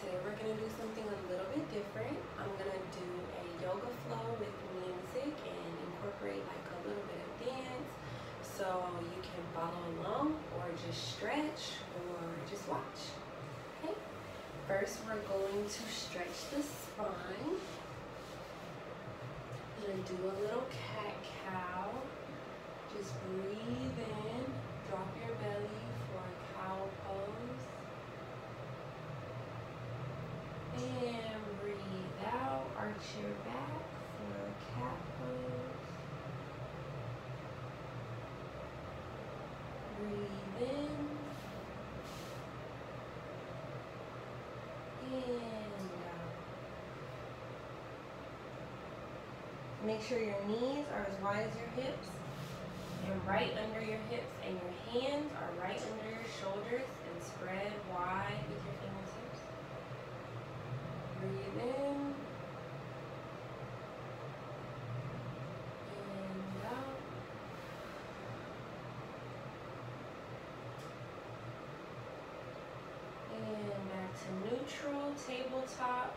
today we're gonna do something a little bit different. I'm gonna do a yoga flow with music and incorporate like a little bit of dance so you can follow along or just stretch or just watch. Okay, first we're going to stretch the spine. We're gonna do a little cat cow. Just breathe in, drop your belly for a cow pose. And breathe out, arch your back for a cat pose. Breathe in. And out. Make sure your knees are as wide as your hips and right under your hips and your hands are right under your shoulders and spread wide with your fingertips. Breathe in. And out. And back to neutral, tabletop.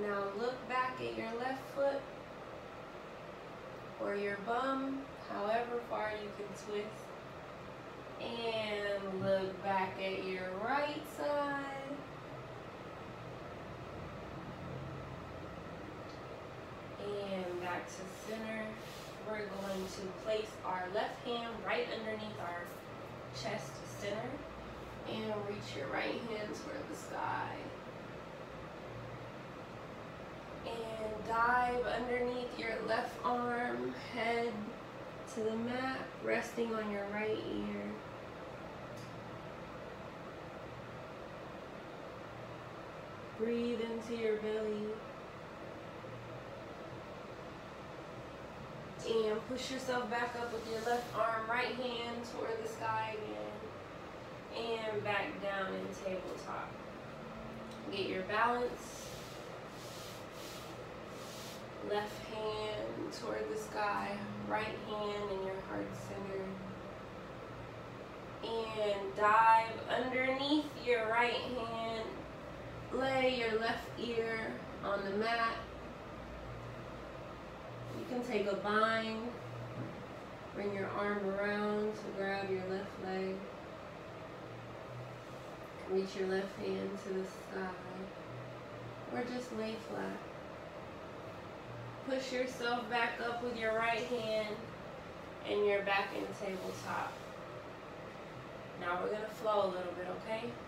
Now look back at your left foot or your bum, however far you can twist. And look back at your right side. And back to center. We're going to place our left hand right underneath our chest center and reach your right hand toward the sky. And dive underneath your left arm, head to the mat, resting on your right ear. Breathe into your belly. And push yourself back up with your left arm, right hand toward the sky again. And back down in tabletop. Get your balance. Left hand toward the sky, right hand in your heart center. And dive underneath your right hand. Lay your left ear on the mat. You can take a bind. Bring your arm around to grab your left leg. Reach your left hand to the sky. Or just lay flat. Push yourself back up with your right hand and you're back in tabletop. Now we're going to flow a little bit, okay?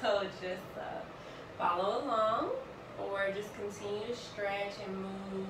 So just uh, follow along or just continue to stretch and move.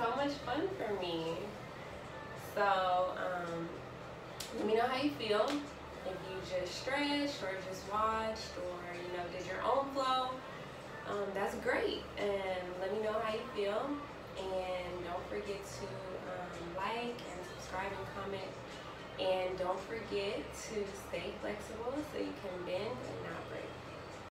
So much fun for me. So, um, let me know how you feel. If you just stretched or just watched or, you know, did your own flow, um, that's great. And let me know how you feel. And don't forget to um, like and subscribe and comment. And don't forget to stay flexible so you can bend and not break.